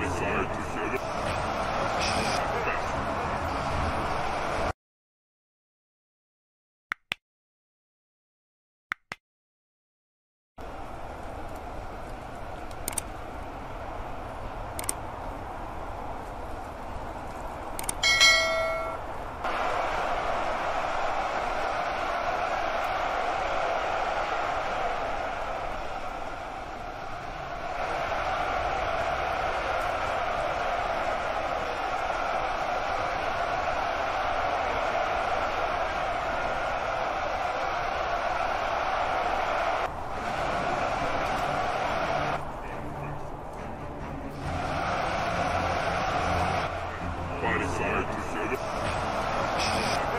unified together. Side together. Side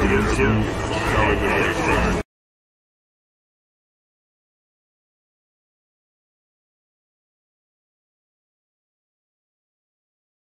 together.